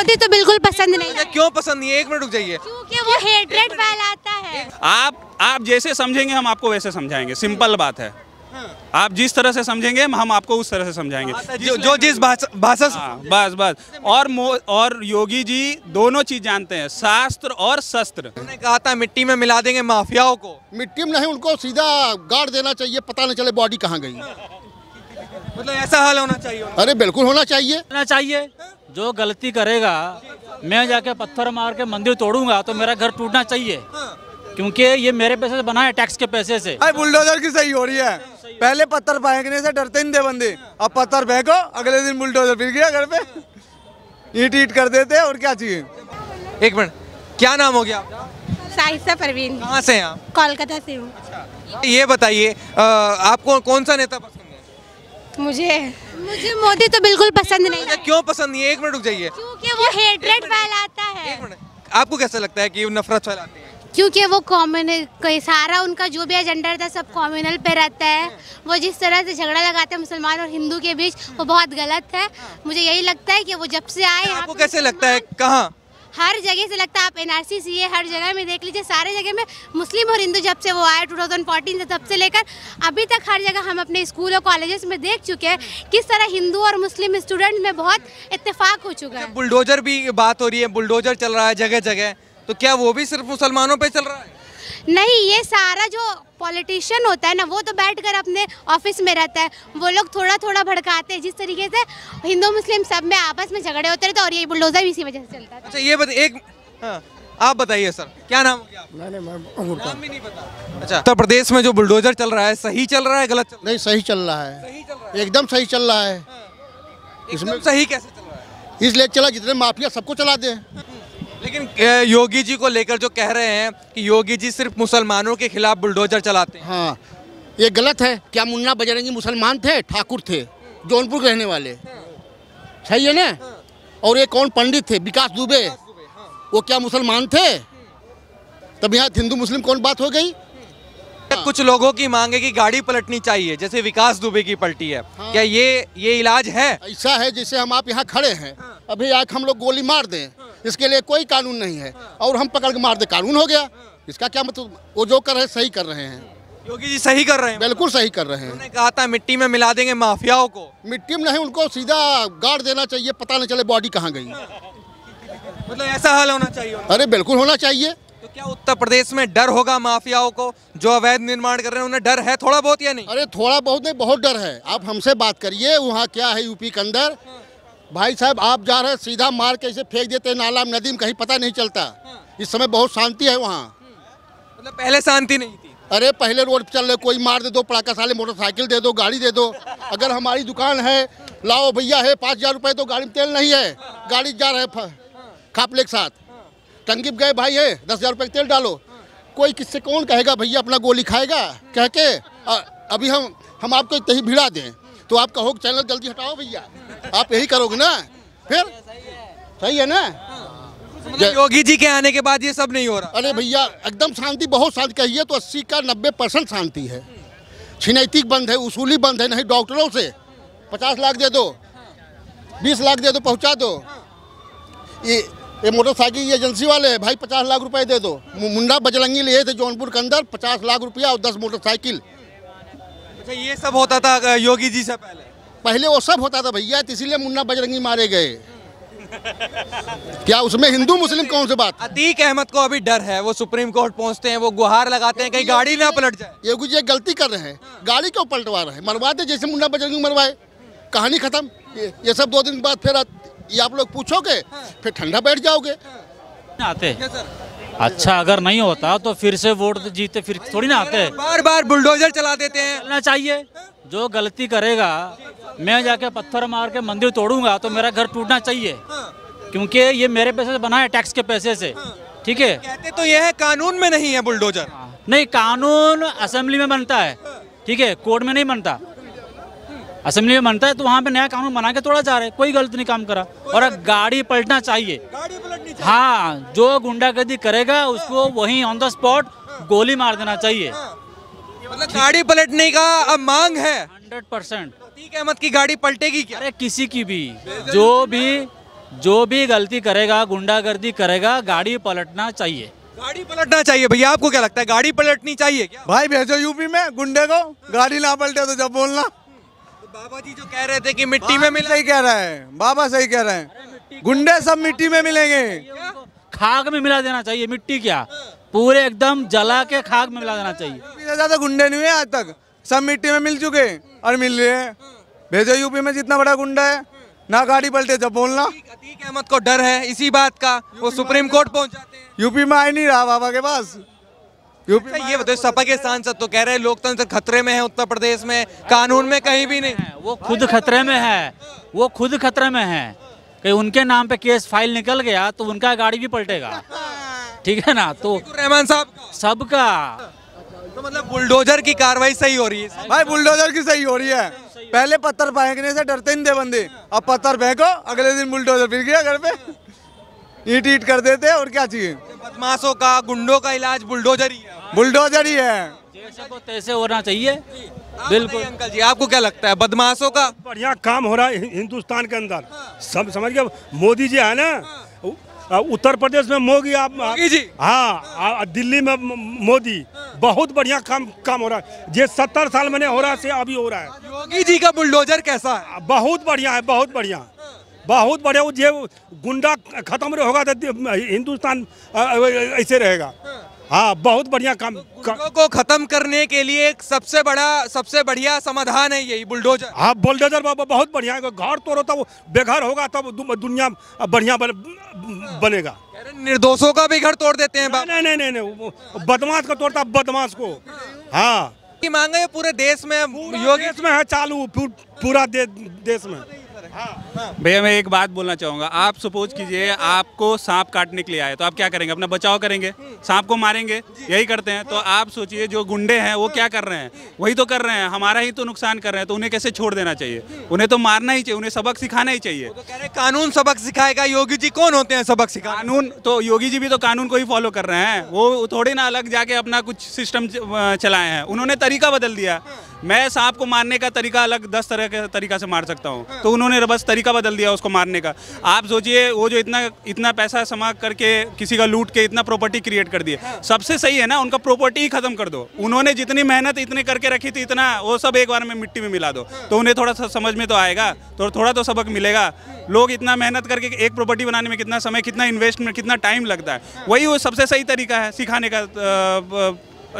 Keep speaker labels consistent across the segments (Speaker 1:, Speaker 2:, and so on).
Speaker 1: मोदी तो बिल्कुल पसंद नहीं
Speaker 2: अच्छा, क्यों पसंद नहीं है? एक मिनट रुक जाइए।
Speaker 1: क्योंकि वो हेट्रेड फैलाता है।
Speaker 3: आप आप जैसे समझेंगे हम आपको वैसे समझाएँगे। सिंपल बात है। आप जिस तरह से समझेंगे हम आपको उस तरह से समझाएँगे।
Speaker 2: जो जो जिस भाषा
Speaker 3: हाँ, बस बस। और मो, और योगी जी दोनों चीज़ जानते हैं शास्त्र और शस्त्र।
Speaker 2: उन्होंने कहा था मिट्टी में मिला देंगे माफियाओं को।
Speaker 4: मिट्टी में नहीं उनको सीधा गाड़ देना चाहिए पता नहीं चले बॉडी कहाँ गई।
Speaker 2: मतलब ऐसा हाल होना चाहिए
Speaker 4: अरे बिल्कुल होना चाहिए।
Speaker 5: होना चाहिए। जो गलती करेगा मैं जाके पत्थर मार के मंदिर तोड़ूँगा तो मेरा घर टूटना चाहिए। क्योंकि ये मेरे पैसे से बना है टैक्स के पैसे से।
Speaker 6: भाई बुलडोजर की सही हो रही है। पहले पत्थर फेंकने से डरते नहीं थे बंदे। अब पत्थर फेंको अगले दिन बुलडोजर फिर गया घर पे। ईट ईट कर देते और क्या चाहिए?
Speaker 2: एक मिनट क्या नाम हो गया? आपका
Speaker 1: साहिस्ता परवीन।
Speaker 2: कहाँ से हैं आप?
Speaker 1: कोलकाता से हूँ।
Speaker 2: ये बताइए आपको कौन सा नेता पसंद
Speaker 1: मुझे। मुझे मोदी तो बिल्कुल पसंद नहीं
Speaker 2: अच्छा, क्यों पसंद नहीं है? एक मिनट रुक जाइए।
Speaker 1: क्योंकि वो हेट्रेड फैलाता है।
Speaker 2: एक मिनट। आपको कैसा लगता है कि वो नफरत फैलाते हैं?
Speaker 1: क्योंकि वो कॉम्युनल कोई सारा उनका जो भी एजेंडा रहता है सब कॉम्युनल पे रहता है। वो जिस तरह से झगड़ा लगाते हैं मुसलमान और हिंदू के बीच वो बहुत गलत है। मुझे यही लगता है कि वो जब से आए
Speaker 2: आपको कैसे लगता है? कहाँ?
Speaker 1: हर जगह से लगता है आप एनआरसी सी हर जगह में देख लीजिए सारे जगह में मुस्लिम और हिंदू जब से वो आए 2014 से तब से लेकर अभी तक हर जगह हम अपने स्कूल और कॉलेजेस में देख चुके हैं किस तरह हिंदू और मुस्लिम स्टूडेंट में बहुत इतफाक हो चुका है।
Speaker 2: बुलडोजर भी बात हो रही है बुलडोजर चल रहा है जगह जगह तो क्या वो भी सिर्फ़ मुसलमानों पर चल रहा है?
Speaker 1: नहीं ये सारा जो पॉलिटिशियन होता है ना वो तो बैठकर अपने ऑफ़िस में रहता है। वो लोग थोड़ा थोड़ा भड़काते हैं जिस तरीके से हिंदू मुस्लिम सब में आपस में झगड़े होते रहते और ये बुलडोजर भी इसी वजह से चलता है
Speaker 2: अच्छा ये बता एक हाँ, आप बताइए सर क्या नाम हो गया आपका? नाम भी नहीं पता। अच्छा। उत्तर प्रदेश में जो बुलडोजर चल रहा है सही चल रहा है गलत चल
Speaker 4: नहीं सही चल रहा है।
Speaker 2: है सही चल रहा है।
Speaker 4: एकदम सही चल रहा है।
Speaker 2: इसमें सही कैसे चल रहा है?
Speaker 4: इसलिए चला जितने माफिया सबको चला दे।
Speaker 2: लेकिन योगी जी को लेकर जो कह रहे हैं कि योगी जी सिर्फ़ मुसलमानों के खिलाफ बुलडोजर चलाते हैं।
Speaker 4: हाँ ये गलत है क्या मुन्ना बजरंगी मुसलमान थे ठाकुर थे जौनपुर के रहने वाले। सही है ना? और ये कौन पंडित थे? विकास दुबे। वो क्या मुसलमान थे? तब यहाँ हिंदू मुस्लिम कौन बात हो गई?
Speaker 2: कुछ लोगों की मांग है कि गाड़ी पलटनी चाहिए जैसे विकास दुबे की पलटी है। हाँ। क्या ये ये इलाज है?
Speaker 4: ऐसा है जैसे हम आप यहाँ खड़े हैं। हाँ। अभी आके हम लोग गोली मार दें। इसके लिए कोई कानून नहीं है। और हम पकड़ के मार दे कानून हो गया। इसका क्या मतलब? वो जो कर रहे हैं सही कर रहे हैं।
Speaker 2: योगी जी सही कर रहे हैं।
Speaker 4: बिल्कुल सही कर रहे हैं।
Speaker 2: उन्होंने कहा था मिट्टी में मिला देंगे माफियाओं को।
Speaker 4: मिट्टी में नहीं उनको सीधा गाड़ देना चाहिए पता नहीं चले बॉडी कहाँ गई।
Speaker 2: मतलब ऐसा हाल होना चाहिए
Speaker 4: अरे बिल्कुल होना चाहिए।
Speaker 2: तो क्या उत्तर प्रदेश में डर होगा माफियाओं को? जो अवैध निर्माण कर रहे हैं उन्हें डर है थोड़ा बहुत या नहीं?
Speaker 4: अरे थोड़ा बहुत नहीं बहुत डर है। आप हमसे बात करिए वहाँ क्या है यूपी के अंदर। भाई साहब आप जा रहे हैं सीधा मार के इसे फेंक देते हैं नाला में नदी में कहीं पता नहीं चलता। इस समय बहुत शांति है वहाँ।
Speaker 2: मतलब पहले शांति नहीं थी।
Speaker 4: अरे पहले रोड पे चल रहे कोई मार दे दो पड़ाका साले मोटरसाइकिल दे दो गाड़ी दे दो। अगर हमारी दुकान है लाओ भैया है पाँच हज़ार रुपये तो गाड़ी में तेल नहीं है। गाड़ी जा रहे खापले के साथ। टंकी गए भाई है दस हज़ार रुपये तेल डालो। कोई किससे कौन कहेगा भैया अपना गोली खाएगा? कह के अभी हम हम आपको इतनी भिड़ा दें तो आप कहो चैनल जल्दी हटाओ भैया। आप यही करोगे ना? फिर? सही है ना?
Speaker 2: मतलब योगी जी के आने के बाद ये सब नहीं हो रहा।
Speaker 4: अरे भैया एकदम शांति बहुत शांति कहिए तो अस्सी का नब्बे परसेंट शांति है। छिनैतिक बंद है उसूली बंद है नहीं डॉक्टरों से। पचास लाख दे दो बीस लाख दे दो पहुँचा दो। ये ये मोटरसाइकिल एजेंसी वाले हैं भाई पचास लाख रुपए दे दो। मुंडा बजरंगी लिए थे जौनपुर के अंदर पचास लाख रुपया और दस मोटरसाइकिल।
Speaker 2: अच्छा ये सब होता था योगी जी से पहले?
Speaker 4: पहले वो सब होता था भैया तो इसीलिए मुन्ना बजरंगी मारे गए। क्या उसमें हिंदू मुस्लिम कौन से बात?
Speaker 2: अतीक अहमद को अभी डर है वो सुप्रीम कोर्ट पहुँचते हैं वो गुहार लगाते हैं कहीं गाड़ी ना पलट जाए।
Speaker 4: योगी जी एक गलती कर रहे हैं गाड़ी क्यों पलटवा रहे हैं? मरवा दे जैसे मुन्ना बजरंगी मरवाए। कहानी खत्म। ये, ये सब दो दिन बाद फिर ये आप लोग पूछोगे फिर ठंडा बैठ जाओगे।
Speaker 5: आते अच्छा अगर नहीं होता तो फिर से वोट जीते फिर थोड़ी ना आते।
Speaker 2: बार बार बुलडोजर चला देते हैं।
Speaker 5: चलना चाहिए। जो गलती करेगा मैं जाके पत्थर मार के मंदिर तोड़ूँगा तो मेरा घर टूटना चाहिए। क्योंकि ये मेरे पैसे से बना है टैक्स के पैसे से। ठीक है?
Speaker 2: कहते तो ये है कानून में नहीं है बुलडोजर।
Speaker 5: नहीं कानून असेंबली में बनता है। ठीक है? कोर्ट में नहीं बनता। असेंबली में बनता है तो वहाँ पे नया कानून बना के तोड़ा जा रहा है। कोई गलत नहीं काम करा। और अब गाड़ी पलटना चाहिए।
Speaker 2: गाड़ी पलटनी
Speaker 5: हाँ जो गुंडागर्दी करेगा उसको वहीं ऑन द स्पॉट गोली मार देना चाहिए।
Speaker 2: मतलब गाड़ी पलटने का अब मांग है।
Speaker 5: Hundred percent.
Speaker 2: अतीक अहमद की गाड़ी पलटेगी क्या?
Speaker 5: अरे किसी की भी। जो भी जो भी गलती करेगा गुंडागर्दी करेगा गाड़ी पलटना चाहिए।
Speaker 2: गाड़ी पलटना चाहिए। भैया आपको क्या लगता है गाड़ी पलटनी चाहिए क्या?
Speaker 6: भाई भेजो यूपी में गुंडे को। गाड़ी ना पलटे तो जब बोलना।
Speaker 2: बाबा जी जो कह रहे थे कि मिट्टी में मिला
Speaker 6: सही कह रहा है। बाबा सही कह रहे हैं। गुंडे सब मिट्टी में मिलेंगे।
Speaker 5: खाक में मिला देना चाहिए मिट्टी क्या? पूरे एकदम जला के खाक में मिला देना चाहिए।
Speaker 6: ज़्यादा गुंडे नहीं हुए आज तक। सब मिट्टी में मिल चुके और मिल रहे हैं। भेजो यूपी में जितना बड़ा गुंडा है ना गाड़ी पलटे जब बोलना।
Speaker 2: अतीक अहमद को डर है इसी बात का वो सुप्रीम कोर्ट पहुँच जाते हैं।
Speaker 6: यूपी में आई नहीं रहा बाबा के पास। यूपी
Speaker 2: अच्छा, ये बताओ सपा के सांसद तो कह रहे हैं लोकतंत्र खतरे में है उत्तर प्रदेश में कानून में कहीं भी नहीं।
Speaker 5: है, वो खुद खतरे में है वो खुद खतरे में है कि उनके नाम पे केस फ़ाइल निकल गया तो उनका गाड़ी भी पलटेगा। ठीक है ना? तो
Speaker 2: रहमान साहब
Speaker 5: सबका।
Speaker 2: तो मतलब बुलडोजर की कार्रवाई सही हो रही है?
Speaker 6: भाई बुलडोजर की सही हो रही है। पहले पत्थर फेंकने से डरते नहीं थे बंदे। अब पत्थर फेंको अगले दिन बुलडोजर फिर गया घर पे। ईट ईट कर देते और क्या चाहिए?
Speaker 2: बदमाशों का गुंडों का इलाज बुलडोजर ही है।
Speaker 6: बुलडोजर ही है।
Speaker 5: जैसे को तैसे होना चाहिए।
Speaker 2: बिल्कुल।
Speaker 5: बिल्कुल
Speaker 2: अंकल जी आपको क्या लगता है बदमाशों का?
Speaker 7: बढ़िया काम हो रहा है हि- हिंदुस्तान के अंदर। सब समझ गए? मोदी जी है ना? उत्तर प्रदेश में मोदी आप
Speaker 2: जी?
Speaker 7: हाँ दिल्ली में मोदी। बहुत बढ़िया काम काम हो रहा है। जे सत्तर साल मैंने हो रहा है से अभी हो रहा है।
Speaker 2: योगी जी का बुलडोजर कैसा है?
Speaker 7: बहुत बढ़िया है बहुत बढ़िया। बहुत बढ़िया वो जे गुंडा खत्म होगा तो हिंदुस्तान ऐसे रहेगा। हाँ। बहुत बढ़िया काम
Speaker 2: गुंडों को खत्म करने के लिए एक सबसे बड़ा सबसे बढ़िया समाधान है यही बुलडोजर।
Speaker 7: हाँ बुलडोजर बाबा बहुत बढ़िया है। घर तोड़ो तब बेघर होगा तब दुनिया बढ़िया बन, बनेगा।
Speaker 2: निर्दोषों का भी घर तोड़ देते हैं
Speaker 7: नहीं नहीं नहीं नहीं बदमाश को तोड़ता बदमाश को। हाँ।
Speaker 2: की मांग है पूरे देश में
Speaker 7: योगी देश में है चालू पूरा देश में।
Speaker 3: भैया मैं एक बात बोलना चाहूँगा। आप सपोज़ कीजिए आपको सांप काटने के लिए आए तो आप क्या करेंगे? अपना बचाव करेंगे? सांप को मारेंगे? यही करते हैं। तो आप सोचिए जो गुंडे हैं वो क्या कर रहे हैं? वही तो कर रहे हैं। हमारा ही तो नुकसान कर रहे हैं तो उन्हें कैसे छोड़ देना चाहिए? उन्हें तो मारना ही चाहिए उन्हें सबक सिखाना ही चाहिए।
Speaker 2: तो कह रहे कानून सबक सिखाएगा योगी जी कौन होते हैं सबक सिखा
Speaker 3: कानून तो योगी जी भी तो कानून को ही फॉलो कर रहे हैं। वो थोड़ी ना अलग जाके अपना कुछ सिस्टम चलाए हैं। उन्होंने तरीका बदल दिया। मैं सांप को मारने का तरीका अलग दस तरह के तरीका से मार सकता हूँ। तो उन्होंने बस तरीका बदल दिया उसको मारने का। आप सोचिए वो जो इतना इतना पैसा समा करके किसी का लूट के इतना प्रॉपर्टी क्रिएट कर दिए। सबसे सही है ना उनका प्रॉपर्टी ही खत्म कर दो। उन्होंने जितनी मेहनत इतने करके रखी थी इतना वो सब एक बार में मिट्टी में मिला दो। तो उन्हें थोड़ा सा समझ में तो आएगा तो थोड़ा तो सबक मिलेगा। लोग इतना मेहनत करके एक प्रॉपर्टी बनाने में कितना समय कितना इन्वेस्टमेंट कितना टाइम लगता है। वही वो सबसे सही तरीका है सिखाने का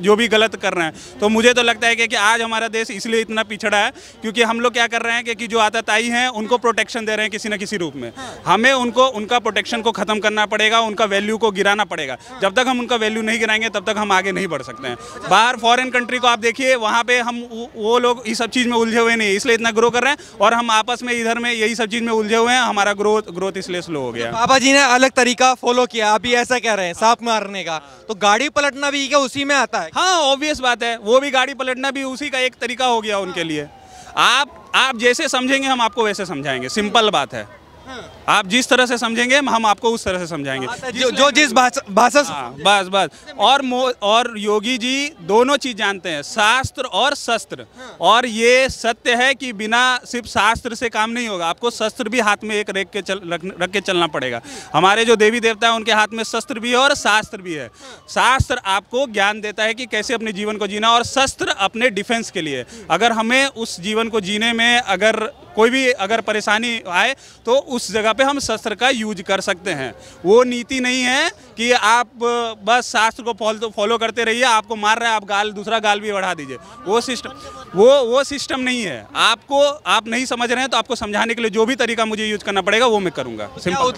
Speaker 3: जो भी गलत कर रहे हैं। तो मुझे तो लगता है कि, कि आज हमारा देश इसलिए इतना पिछड़ा है क्योंकि हम लोग क्या कर रहे हैं कि, कि जो आताताई हैं उनको प्रोटेक्शन दे रहे हैं किसी न किसी रूप में। हमें उनको उनका प्रोटेक्शन को ख़त्म करना पड़ेगा उनका वैल्यू को गिराना पड़ेगा। जब तक हम उनका वैल्यू नहीं गिराएँगे तब तक हम आगे नहीं बढ़ सकते हैं। बाहर फॉरेन कंट्री को आप देखिए वहाँ पे हम वो- लोग इस सब चीज़ में उलझे हुए नहीं इसलिए इतना ग्रो कर रहे हैं और हम आपस में इधर में यही सब चीज़ में उलझे हुए हैं हमारा ग्रोथ ग्रोथ इसलिए स्लो हो गया।
Speaker 2: बाबा जी ने अलग तरीका फॉलो किया आप भी ऐसा कह रहे हैं सांप मारने का। तो गाड़ी पलटना भी क्या उसी में आता है
Speaker 3: हाँ ऑब्वियस बात है। वो भी गाड़ी पलटना भी उसी का एक तरीका हो गया उनके लिए। आप आप जैसे समझेंगे हम आपको वैसे समझाएँगे। सिंपल बात है। आप जिस तरह से समझेंगे हम आपको उस तरह से समझाएँगे।
Speaker 2: जो जो जिस भाषा
Speaker 3: हाँ, बस बस। और मो और योगी जी दोनों चीज़ जानते हैं शास्त्र और शस्त्र। और ये सत्य है कि बिना सिर्फ़ शास्त्र से काम नहीं होगा आपको शस्त्र भी हाथ में एक रख के चल रख, रख के चलना पड़ेगा। हमारे जो देवी देवता हैं उनके हाथ में शस्त्र भी है और शास्त्र भी है। शास्त्र आपको ज्ञान देता है कि कैसे अपने जीवन को जीना और शस्त्र अपने डिफेंस के लिए। अगर हमें उस जीवन को जीने में अगर कोई भी अगर परेशानी आए तो उस जगह पे हम शस्त्र का यूज़ कर सकते हैं। वो नीति नहीं है कि आप बस शास्त्र को फॉलो करते रहिए आपको मार रहा है आप गाल दूसरा गाल भी बढ़ा दीजिए। वो सिस्टम वो वो सिस्टम नहीं है। आपको आप नहीं समझ रहे हैं तो आपको समझाने के लिए जो भी तरीका मुझे यूज़ करना पड़ेगा वो मैं करूँगा।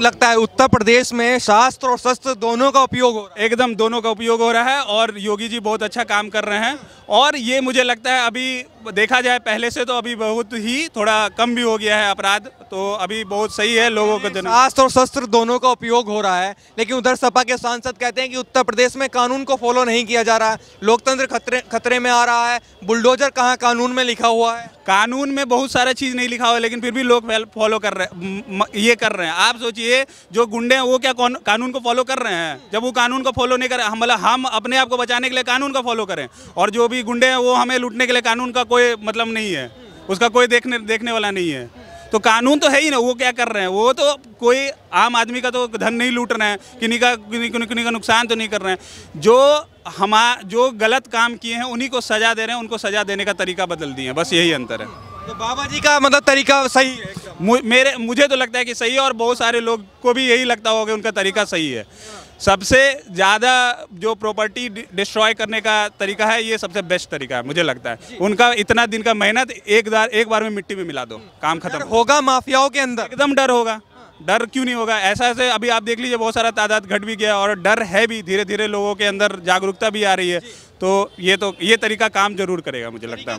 Speaker 2: लगता है उत्तर प्रदेश में शास्त्र और शस्त्र दोनों का उपयोग हो रहा
Speaker 3: एकदम दोनों का उपयोग हो रहा है और योगी जी बहुत अच्छा काम कर रहे हैं। और ये मुझे लगता है अभी देखा जाए पहले से तो अभी बहुत ही थोड़ा कम भी हो गया है अपराध। तो अभी बहुत सही है लोगों का देना।
Speaker 2: शास्त्र और शस्त्र दोनों का उपयोग हो रहा है लेकिन उधर सपा के सांसद कहते हैं कि उत्तर प्रदेश में कानून को फॉलो नहीं किया जा रहा है। लोकतंत्र खतरे खतरे में आ रहा है। बुलडोजर कहाँ कानून में लिखा हुआ है?
Speaker 3: कानून में बहुत सारा चीज़ नहीं लिखा हुआ है लेकिन फिर भी लोग फॉलो कर रहे हैं ये कर रहे हैं। आप सोचिए जो गुंडे हैं वो क्या कानून को फॉलो कर रहे हैं? जब वो कानून को फॉलो नहीं कर रहे मतलब हम अपने आप को बचाने के लिए कानून का फॉलो करें और जो भी गुंडे हैं वो हमें लूटने के लिए कानून का कोई मतलब नहीं है। उसका कोई देखने देखने वाला नहीं है। तो कानून तो है ही ना वो क्या कर रहे हैं? वो तो कोई आम आदमी का तो धन नहीं लूट रहे हैं किन्हीं का किन्हीं का नुकसान तो नहीं कर रहे हैं। जो हमा जो गलत काम किए हैं उन्हीं को सजा दे रहे हैं उनको सजा देने का तरीका बदल दिए हैं बस यही अंतर है।
Speaker 2: तो बाबा जी का मतलब तरीका सही है
Speaker 3: मेरे मुझे तो लगता है कि सही है और बहुत सारे लोग को भी यही लगता होगा कि उनका तरीका सही है। सबसे ज़्यादा जो प्रॉपर्टी डिस्ट्रॉय करने का तरीका है ये सबसे बेस्ट तरीका है मुझे लगता है। उनका इतना दिन का मेहनत एक बार एक बार में मिट्टी में मिला दो काम खत्म।
Speaker 2: होगा माफियाओं के अंदर।
Speaker 3: एकदम डर होगा। डर क्यों नहीं होगा? ऐसा ऐसे अभी आप देख लीजिए बहुत सारा तादाद घट भी गया और डर है भी धीरे धीरे लोगों के अंदर जागरूकता भी आ रही है। तो ये तो ये तरीका काम ज़रूर करेगा मुझे लगता है।